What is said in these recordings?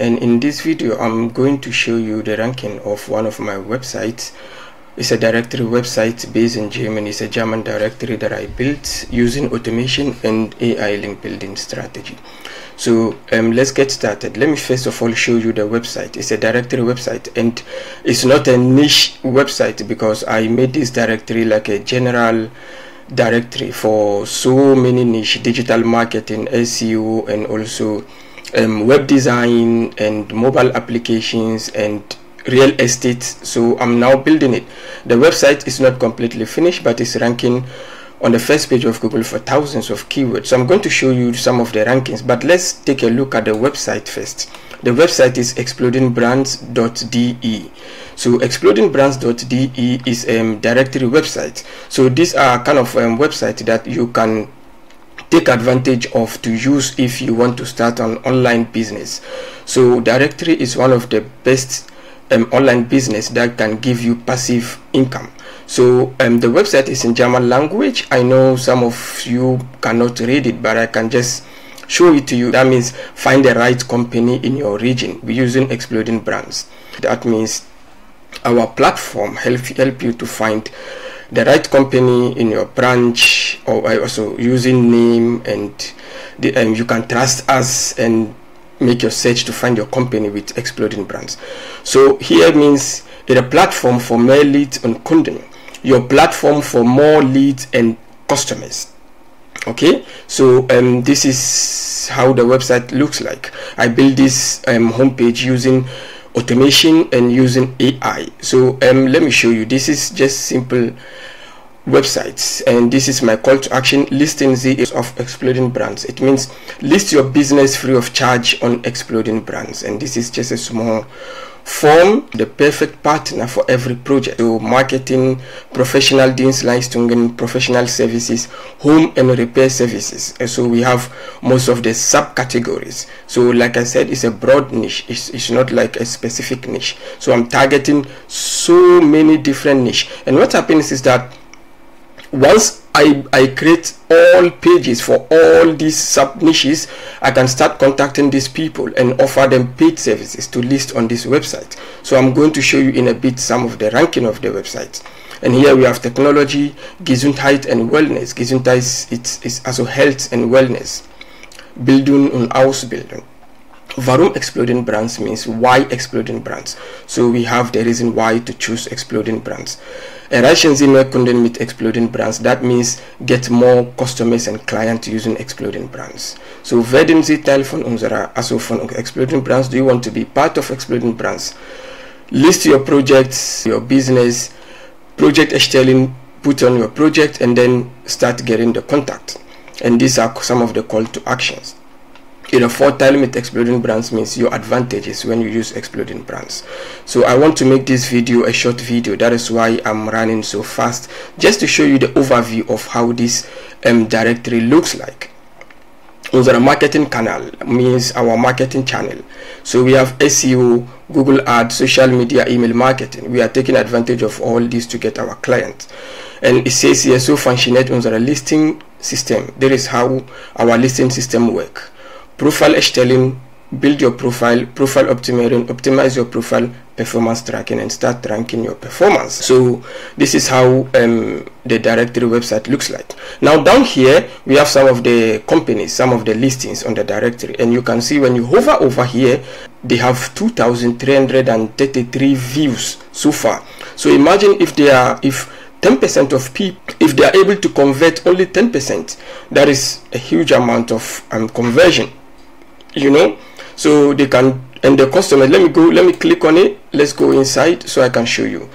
and in this video I'm going to show you the ranking of one of my websites. It's a directory website based in Germany. It's a German directory that I built using automation and AI link building strategy. So um, let's get started. Let me first of all show you the website. It's a directory website and it's not a niche website because I made this directory like a general directory for so many niche digital marketing SEO and also um, web design and mobile applications and real estate. So i'm now building it. The website is not completely finished but it's ranking on the first page of google for thousands of keywords. So i'm going to show you some of the rankings but let's take a look at the website first. The website is explodingbrands.de so explodingbrands.de is a um, directory website. So these are kind of um, website that you can take advantage of to use if you want to start an online business. So directory is one of the best um, online business that can give you passive income. So um, the website is in german language. I know some of you cannot read it but i can just show it to you. That means find the right company in your region. Using exploding brands. That means our platform help help you to find the right company in your branch or also using name and the, um, you can trust us and make your search to find your company with exploding brands. So here means a platform for more leads and kunden your platform for more leads and customers. Okay? So um, this is how the website looks like. I built this um, homepage using automation and using AI. So um, let me show you. This is just simple websites and this is my call to action listing Z of exploding brands it means list your business free of charge on exploding brands and this is just a small form the perfect partner for every project. So marketing professional dienstleistungen professional services home and repair services. And so we have most of the subcategories. So like i said it's a broad niche. It's, it's not like a specific niche. So i'm targeting so many different niche. And what happens is that once I, I create all pages for all these sub niches, I can start contacting these people and offer them paid services to list on this website. So I'm going to show you in a bit some of the ranking of the website. And here we have technology, Gesundheit and wellness. Gesundheit is, it's also health and wellness. Bildung und Ausbildung. Warum exploding brands means why exploding brands. So we have the reason why to choose exploding brands. Erreichen Sie mehr Kunden mit exploding brands. That means get more customers and clients using exploding brands. So werden Sie Teil von unserer, also von exploding brands. Do you want to be part of exploding brands? List your projects, your business, project erstellen, put on your project and then start getting the contact. And these are some of the call to actions you know time with exploding brands means your advantages when you use exploding brands. So i want to make this video a short video. That is why i'm running so fast just to show you the overview of how this um, directory looks like. Our marketing channel means our marketing channel. So we have seo google ads social media email marketing. We are taking advantage of all this to get our clients. And it says here so functionate our listing system. That is how our listing system work profile erstellen build your profile profile optimizing optimize your profile performance tracking and start ranking your performance. So this is how um, the directory website looks like. Now down here we have some of the companies some of the listings on the directory. And you can see when you hover over here they have 2333 views so far. So imagine if they are if 10% of people if they are able to convert only 10% that is a huge amount of um, conversion you know? So they can and the customer let me go let me click on it. Let's go inside so i can show you.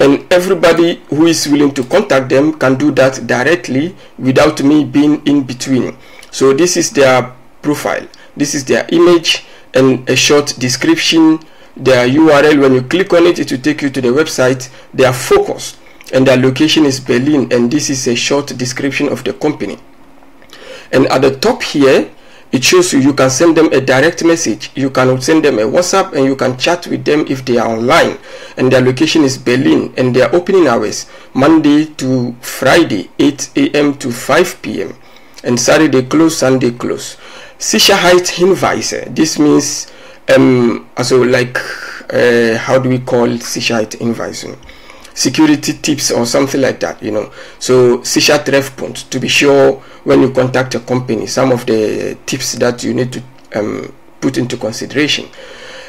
And everybody who is willing to contact them can do that directly without me being in between. So this is their profile. This is their image and a short description. Their url when you click on it it will take you to the website. Their focus and their location is berlin and this is a short description of the company. And at the top here it shows you you can send them a direct message you can send them a whatsapp and you can chat with them if they are online and their location is berlin and their opening hours monday to friday 8 a.m to 5 p.m and saturday close sunday close Sicherheit Hinweise. This means um, also like uh, how do we call Sicherheit Hinweisen? Security tips or something like that you know. So Sicherheit Treffpunkt to be sure when you contact a company some of the tips that you need to um, put into consideration.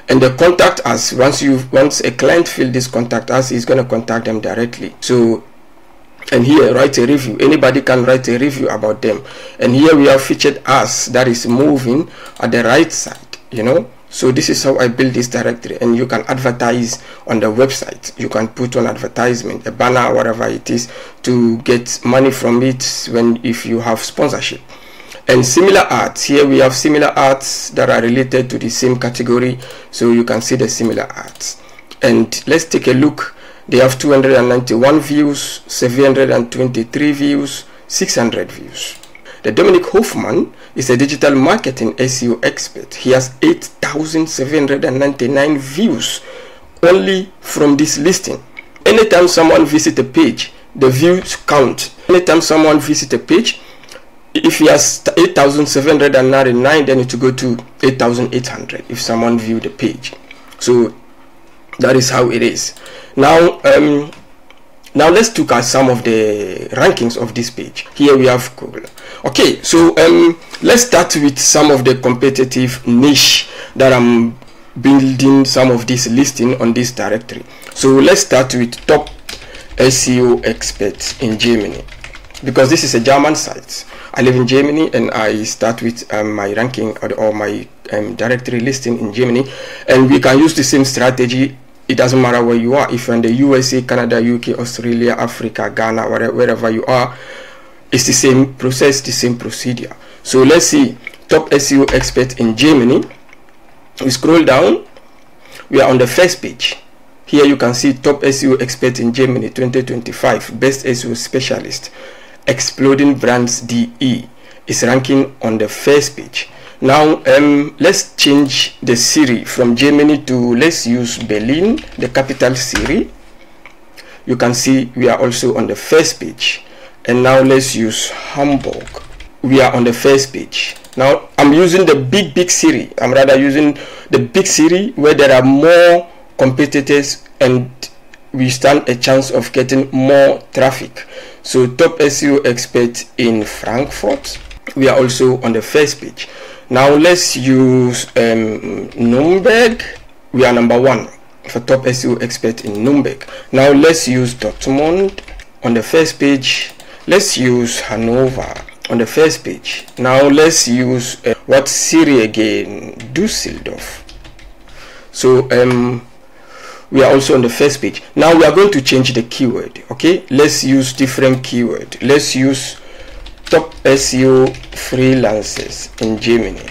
And the contact us once you once a client feel this contact us is going to contact them directly. So and here write a review. Anybody can write a review about them. And here we have featured us that is moving at the right side you know so this is how I build this directory and you can advertise on the website. You can put on advertisement a banner whatever it is to get money from it when if you have sponsorship. And similar ads here we have similar ads that are related to the same category so you can see the similar ads and let's take a look. They have 291 views 723 views 600 views the Dominic Hoffman is a digital marketing SEO expert. He has 8,799 views only from this listing. Anytime someone visits a page, the views count. Anytime someone visits a page, if he has 8,799, then it will go to 8,800 if someone view the page. So that is how it is. Now, um, now let's look at some of the rankings of this page. Here we have Google. Okay, so um, let's start with some of the competitive niche that I'm building some of this listing on this directory. So let's start with top SEO experts in Germany because this is a German site. I live in Germany and I start with um, my ranking or, or my um, directory listing in Germany and we can use the same strategy it doesn't matter where you are if you're in the USA, Canada, UK, Australia, Africa, Ghana, wherever, wherever you are it's the same process, the same procedure. So let's see top SEO expert in Germany. We scroll down, we are on the first page. Here you can see top SEO expert in Germany 2025, best SEO specialist. Exploding Brands DE is ranking on the first page. Now um, let's change the city from Germany to let's use Berlin, the capital city. You can see we are also on the first page. And now let's use Hamburg. We are on the first page. Now I'm using the big big city. I'm rather using the big city where there are more competitors and we stand a chance of getting more traffic. So top SEO expert in Frankfurt. We are also on the first page. Now let's use um, Nuremberg. We are number one for top SEO expert in Nuremberg. Now let's use Dortmund on the first page. Let's use Hanover on the first page. Now let's use uh, what city again? Dusseldorf. So um, we are also on the first page. Now we are going to change the keyword. Okay, let's use different keyword. Let's use top SEO freelancers in Germany.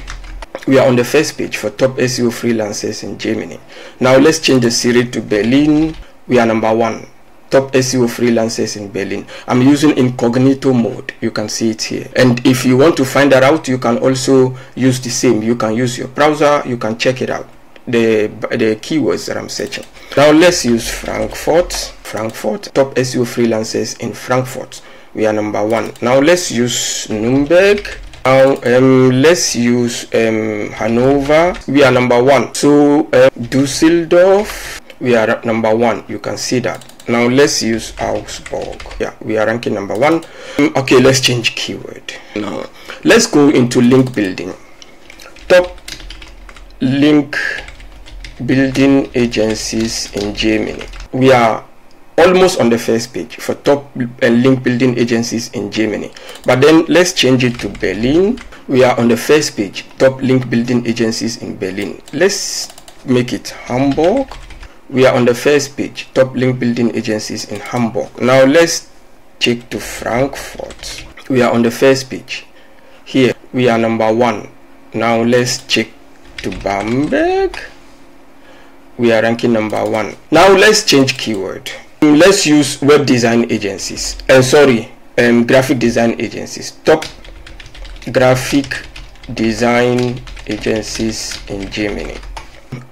We are on the first page for top SEO freelancers in Germany. Now let's change the city to Berlin. We are number one. Top SEO freelancers in Berlin. I'm using incognito mode. You can see it here. And if you want to find that out, you can also use the same. You can use your browser. You can check it out. The, the keywords that I'm searching. Now let's use Frankfurt. Frankfurt. Top SEO freelancers in Frankfurt we are number one. Now let's use Nuremberg. Now um, let's use um, Hanover. We are number one. So uh, Dusseldorf we are number one. You can see that. Now let's use Augsburg. Yeah we are ranking number one. Um, okay let's change keyword. Now let's go into link building. Top link building agencies in Germany. We are almost on the first page for top uh, link building agencies in Germany. But then let's change it to Berlin. We are on the first page, top link building agencies in Berlin. Let's make it Hamburg. We are on the first page, top link building agencies in Hamburg. Now let's check to Frankfurt. We are on the first page. Here we are number one. Now let's check to Bamberg. We are ranking number one. Now let's change keyword let's use web design agencies. Uh, sorry um, graphic design agencies. Top graphic design agencies in Germany.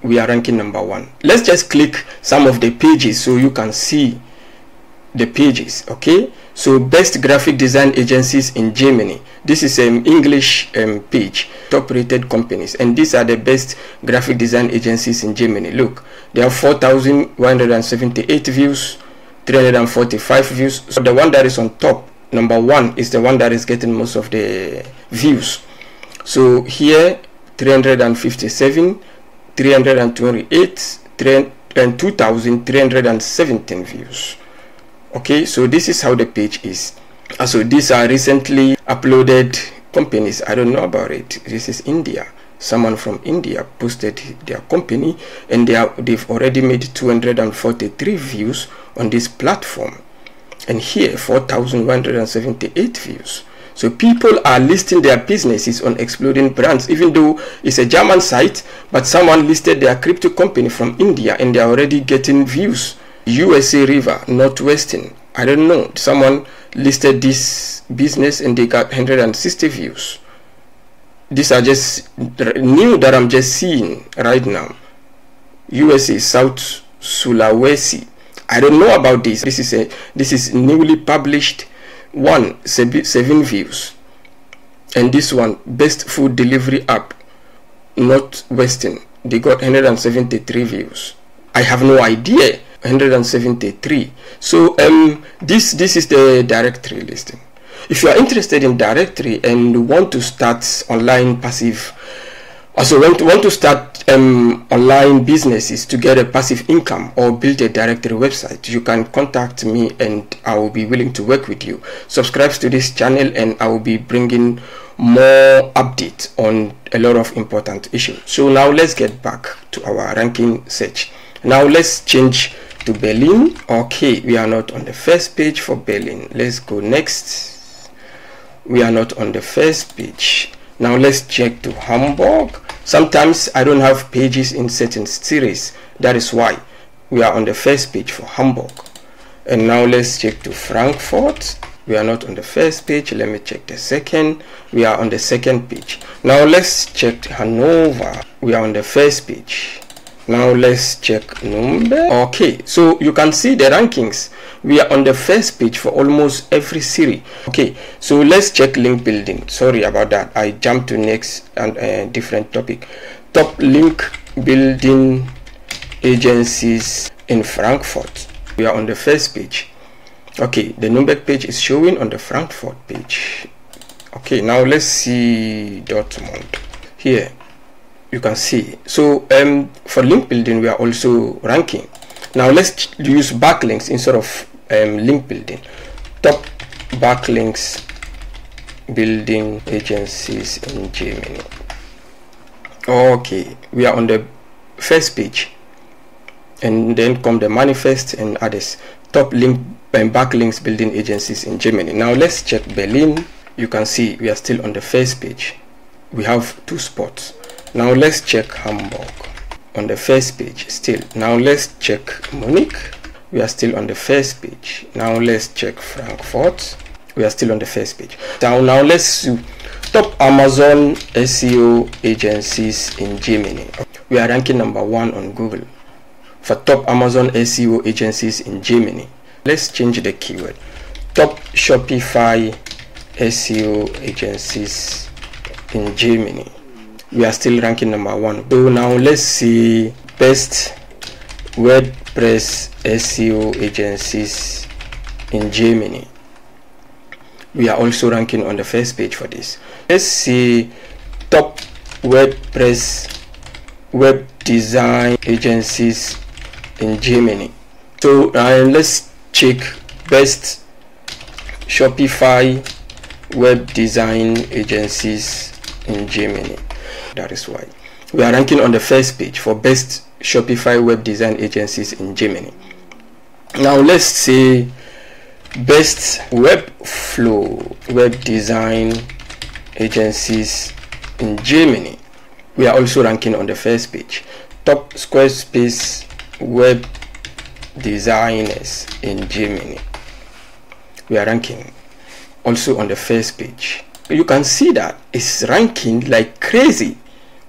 We are ranking number one. Let's just click some of the pages so you can see the pages okay? So best graphic design agencies in Germany. This is an English um, page, top rated companies. And these are the best graphic design agencies in Germany. Look, there are 4,178 views, 345 views. So the one that is on top, number one, is the one that is getting most of the views. So here, 357, 328, and 2,317 views. Okay so this is how the page is. Uh, so these are recently uploaded companies. I don't know about it. This is india someone from india posted their company and they are they've already made 243 views on this platform and here 4178 views so people are listing their businesses on exploding brands even though it's a german site but someone listed their crypto company from india and they're already getting views USA River, Northwestern. I don't know. Someone listed this business and they got 160 views. These are just new that I'm just seeing right now. USA South Sulawesi. I don't know about this. This is a this is newly published one seven views, and this one best food delivery app, Northwestern. They got 173 views. I have no idea 173 so um this this is the directory listing if you are interested in directory and want to start online passive also want to, want to start um, online businesses to get a passive income or build a directory website you can contact me and i will be willing to work with you. Subscribe to this channel and i will be bringing more updates on a lot of important issues. So now let's get back to our ranking search. Now let's change to Berlin. Okay we are not on the first page for Berlin. Let's go next we are not on the first page. Now let's check to Hamburg. Sometimes I don't have pages in certain series. That is why we are on the first page for Hamburg. And now let's check to Frankfurt. We are not on the first page. Let me check the second. We are on the second page. Now let's check Hanover. We are on the first page now let's check number. Okay so you can see the rankings. We are on the first page for almost every series. Okay so let's check link building. Sorry about that. I jumped to next and uh, different topic. Top link building agencies in frankfurt. We are on the first page. Okay the Nürnberg page is showing on the frankfurt page. Okay now let's see dortmund. Here you can see. So um, for link building we are also ranking. Now let's use backlinks instead of um, link building. Top backlinks building agencies in Germany okay we are on the first page. And then come the manifest and others. Top link and um, backlinks building agencies in Germany now let's check Berlin. You can see we are still on the first page. We have two spots now let's check Hamburg. On the first page still. Now let's check Munich. We are still on the first page. Now let's check Frankfurt. We are still on the first page. Now now let's top Amazon SEO agencies in Germany. We are ranking number one on Google. For top Amazon SEO agencies in Germany. Let's change the keyword. Top Shopify SEO agencies in Germany we are still ranking number one. So now let's see best wordpress seo agencies in germany. We are also ranking on the first page for this. Let's see top wordpress web design agencies in germany. So uh, let's check best shopify web design agencies in germany that is why. We are ranking on the first page for best Shopify web design agencies in Germany. Now let's say best Webflow web design agencies in Germany. We are also ranking on the first page. Top Squarespace web designers in Germany. We are ranking also on the first page. You can see that it's ranking like crazy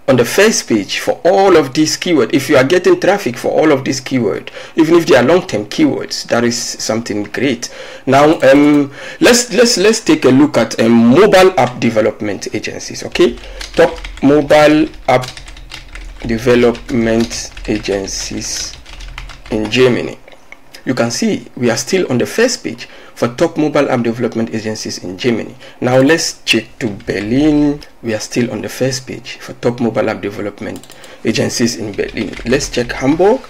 on the first page for all of these keywords if you are getting traffic for all of these keywords even if they are long-term keywords that is something great. Now um, let's let's let's take a look at um, mobile app development agencies okay? Top mobile app development agencies in Germany. You can see we are still on the first page for top mobile app development agencies in Germany. Now let's check to Berlin. We are still on the first page for top mobile app development agencies in Berlin. Let's check Hamburg.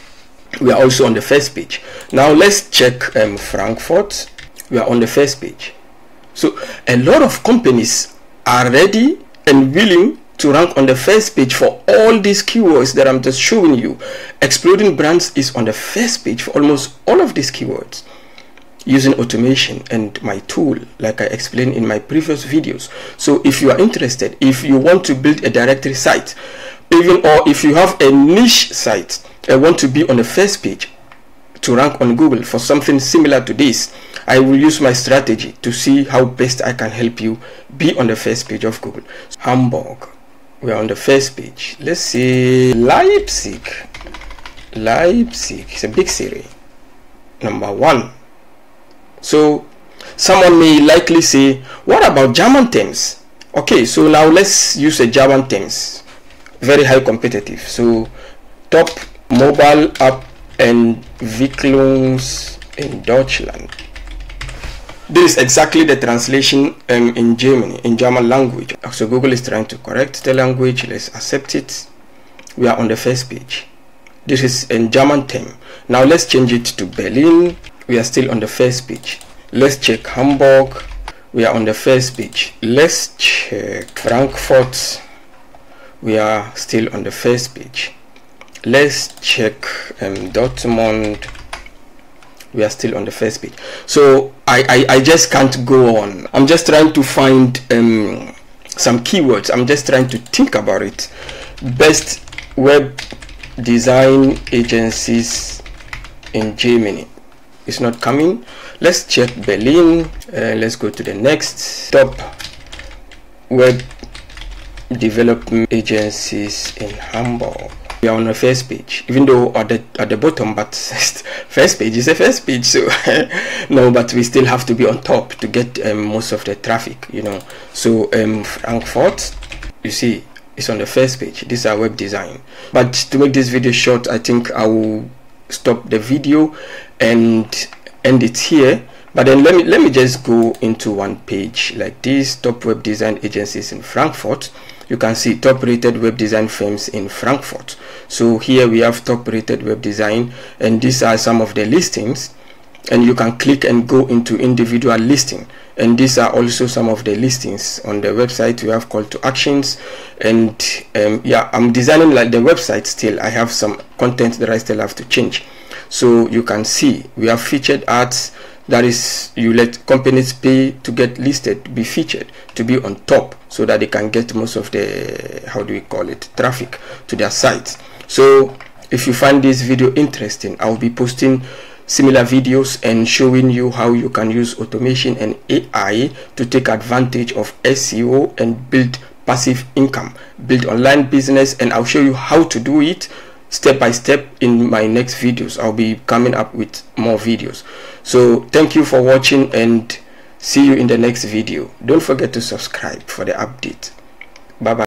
We are also on the first page. Now let's check um, Frankfurt. We are on the first page. So a lot of companies are ready and willing to rank on the first page for all these keywords that I'm just showing you. Exploding Brands is on the first page for almost all of these keywords using automation and my tool like I explained in my previous videos. So if you are interested, if you want to build a directory site, even or if you have a niche site and want to be on the first page to rank on Google for something similar to this, I will use my strategy to see how best I can help you be on the first page of Google. Hamburg, we are on the first page. Let's see Leipzig. Leipzig is a big city. Number one so someone may likely say, what about German terms? Okay, so now let's use a German terms. Very high competitive. So top mobile app and Entwicklungs in Deutschland. This is exactly the translation um, in Germany, in German language. So Google is trying to correct the language. Let's accept it. We are on the first page. This is in German term. Now let's change it to Berlin we are still on the first page let's check Hamburg. We are on the first page let's check Frankfurt. We are still on the first page let's check um, Dortmund. We are still on the first page so I, I, I just can't go on. I'm just trying to find um, some keywords. I'm just trying to think about it. Best web design agencies in Germany it's not coming. Let's check Berlin uh, let's go to the next top web development agencies in Hamburg. We are on the first page even though at the at the bottom but first page is the first page so no but we still have to be on top to get um, most of the traffic you know. So um, Frankfurt you see it's on the first page. These are web design. But to make this video short I think I will stop the video and end it here. But then let me let me just go into one page like this. Top web design agencies in Frankfurt. You can see top rated web design firms in Frankfurt. So here we have top rated web design and these are some of the listings. And you can click and go into individual listing and these are also some of the listings on the website we have call to actions. And um, yeah i'm designing like the website still. I have some content that i still have to change. So you can see we have featured ads. That is you let companies pay to get listed be featured to be on top so that they can get most of the how do we call it traffic to their sites. So if you find this video interesting i'll be posting similar videos and showing you how you can use automation and AI to take advantage of SEO and build passive income build online business and I'll show you how to do it step by step in my next videos. I'll be coming up with more videos. So thank you for watching and see you in the next video. Don't forget to subscribe for the update. Bye bye